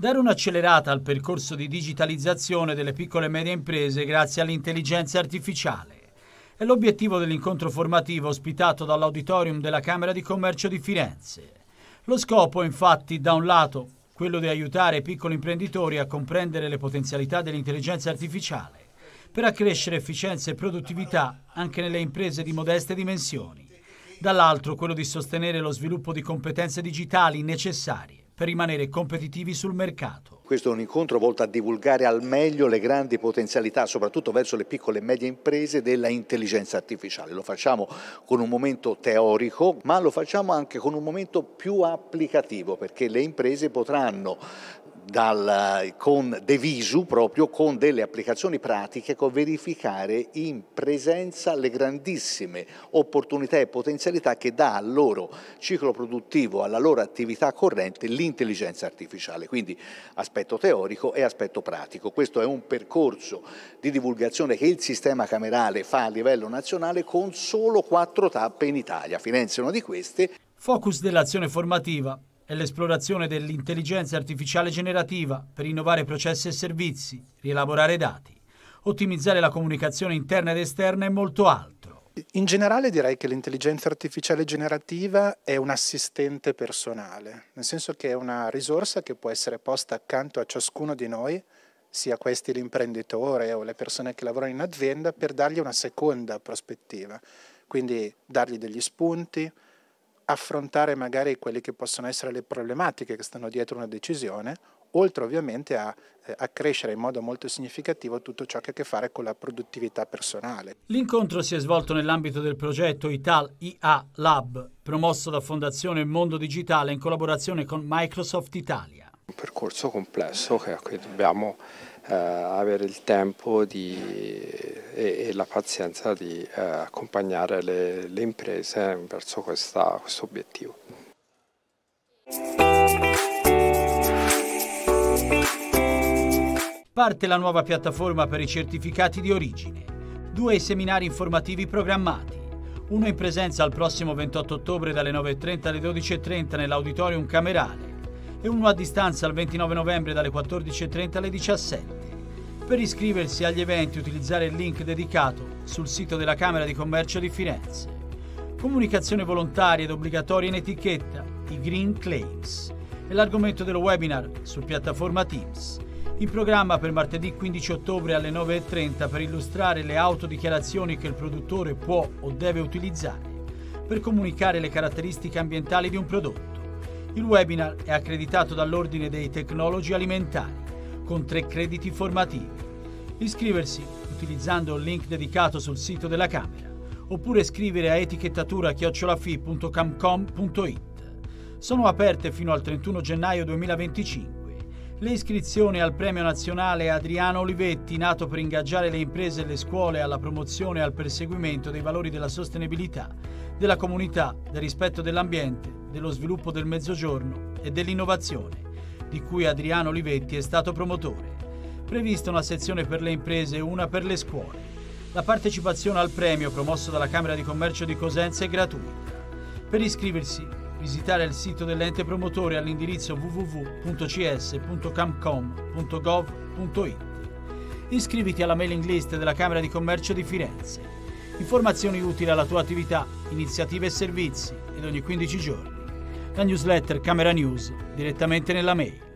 Dare un'accelerata al percorso di digitalizzazione delle piccole e medie imprese grazie all'intelligenza artificiale. È l'obiettivo dell'incontro formativo ospitato dall'Auditorium della Camera di Commercio di Firenze. Lo scopo, infatti, da un lato, quello di aiutare i piccoli imprenditori a comprendere le potenzialità dell'intelligenza artificiale per accrescere efficienza e produttività anche nelle imprese di modeste dimensioni. Dall'altro, quello di sostenere lo sviluppo di competenze digitali necessarie per rimanere competitivi sul mercato. Questo è un incontro volto a divulgare al meglio le grandi potenzialità, soprattutto verso le piccole e medie imprese, della intelligenza artificiale. Lo facciamo con un momento teorico, ma lo facciamo anche con un momento più applicativo, perché le imprese potranno dal, con Devisu, proprio con delle applicazioni pratiche, con verificare in presenza le grandissime opportunità e potenzialità che dà al loro ciclo produttivo, alla loro attività corrente l'intelligenza artificiale, quindi aspetto teorico e aspetto pratico. Questo è un percorso di divulgazione che il sistema camerale fa a livello nazionale con solo quattro tappe in Italia. Firenze è una di queste. Focus dell'azione formativa è l'esplorazione dell'intelligenza artificiale generativa per innovare processi e servizi, rielaborare dati, ottimizzare la comunicazione interna ed esterna e molto altro. In generale direi che l'intelligenza artificiale generativa è un assistente personale, nel senso che è una risorsa che può essere posta accanto a ciascuno di noi, sia questi l'imprenditore o le persone che lavorano in azienda, per dargli una seconda prospettiva, quindi dargli degli spunti, affrontare magari quelle che possono essere le problematiche che stanno dietro una decisione, oltre ovviamente a, eh, a, crescere in modo molto significativo tutto ciò che ha a che fare con la produttività personale. L'incontro si è svolto nell'ambito del progetto Ital IA Lab, promosso da Fondazione Mondo Digitale in collaborazione con Microsoft Italia. Percorso complesso che dobbiamo eh, avere il tempo di, e, e, la pazienza di eh, accompagnare le, le, imprese verso questo obiettivo. Parte la nuova piattaforma per i certificati di origine. Due seminari informativi programmati. Uno in presenza al prossimo 28 ottobre dalle 9.30 alle 12.30 nell'auditorium camerale e uno a distanza il 29 novembre dalle 14.30 alle 17. Per iscriversi agli eventi utilizzare il link dedicato sul sito della Camera di Commercio di Firenze. Comunicazione volontaria ed obbligatoria in etichetta, i Green Claims, e l'argomento dello webinar su piattaforma Teams, in programma per martedì 15 ottobre alle 9.30 per illustrare le autodichiarazioni che il produttore può o deve utilizzare per comunicare le caratteristiche ambientali di un prodotto il webinar è accreditato dall'Ordine dei Tecnologi Alimentari con tre crediti formativi. Iscriversi utilizzando il link dedicato sul sito della Camera oppure scrivere a etichettatura-fi.camcom.it. Sono aperte fino al 31 gennaio 2025. Le iscrizioni al Premio Nazionale Adriano Olivetti, nato per ingaggiare le imprese e le scuole alla promozione e al perseguimento dei valori della sostenibilità, della comunità, del rispetto dell'ambiente, dello sviluppo del Mezzogiorno e dell'innovazione, di cui Adriano Olivetti è stato promotore. Prevista una sezione per le imprese e una per le scuole. La partecipazione al premio promosso dalla Camera di Commercio di Cosenza è gratuita. Per iscriversi, visitare il sito dell'ente promotore all'indirizzo www.cs.camcom.gov.it. Iscriviti alla mailing list della Camera di Commercio di Firenze. Informazioni utili alla tua attività, iniziative e servizi ed ogni 15 giorni la newsletter Camera News direttamente nella mail.